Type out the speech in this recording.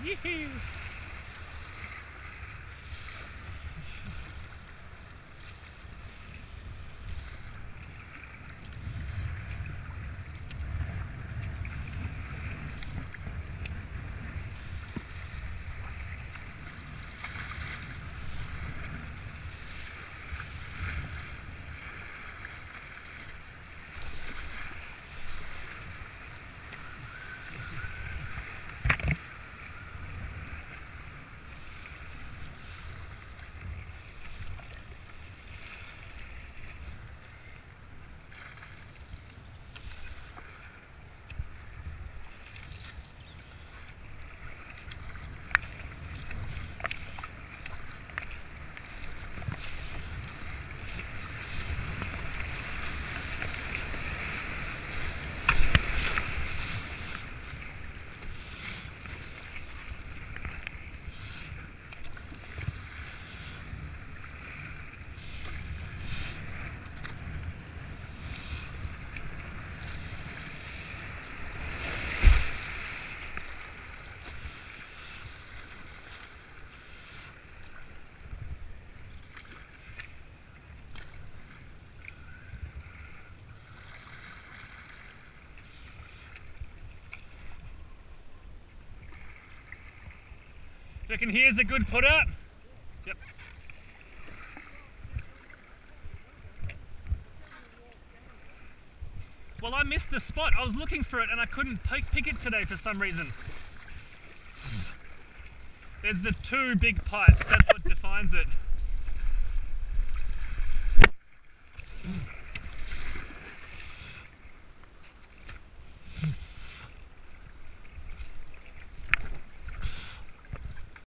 Yee-hoo! Yoo-hoo. Reckon here's a good put up? Yep. Well, I missed the spot. I was looking for it and I couldn't pick it today for some reason. There's the two big pipes. That's what defines it.